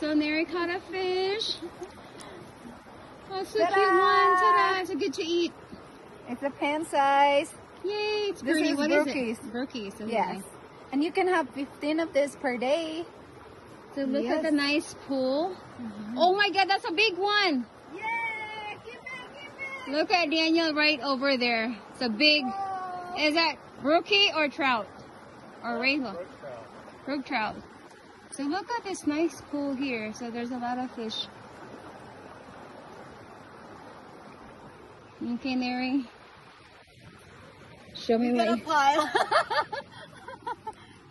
So Neri caught a fish. Oh, so Ta-da! cute one. Ta-da! It's a good to eat. It's a pan size. Yay, it's This pretty. is What is brookies. it? Brookies. okay. Yes. And you can have 15 of this per day. So look Yes. at the nice pool. Mm-hmm. Oh my god, that's a big one. Yay! Keep it, keep it! Look at Daniel right over there. It's a big, Oh. is that brookie or trout? Or rainbow? Brook trout. So look at this nice pool here. So there's a lot of fish. Okay, Mary. Show me We what got a you... pile.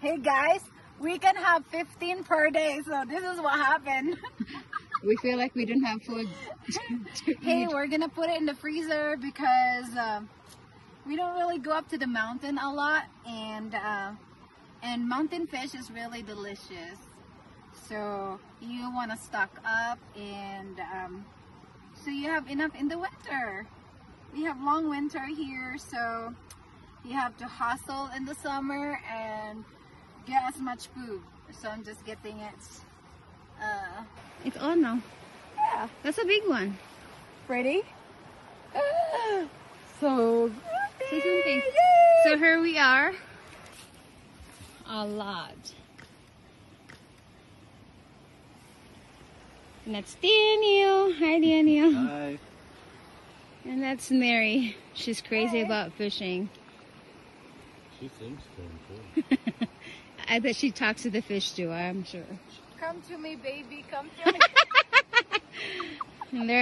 hey guys, we can have 15 per day, so this is what happened. We feel like we didn't have food. hey, we're gonna put it in the freezer because um, we don't really go up to the mountain a lot, and uh, and mountain fish is really delicious. So you want to stock up, and um, so you have enough in the winter. We have long winter here, so you have to hustle in the summer and get as much food. So I'm just getting it. Uh, It's on now. yeah. That's a big one. Ready? so Say something. So here we are. A lot. And that's Daniel. Hi, Daniel. Hi. And that's Mary. She's crazy Hi. about fishing. She thinks so too. I bet she talks to the fish too, I'm sure. come to me, baby. Come to me. And there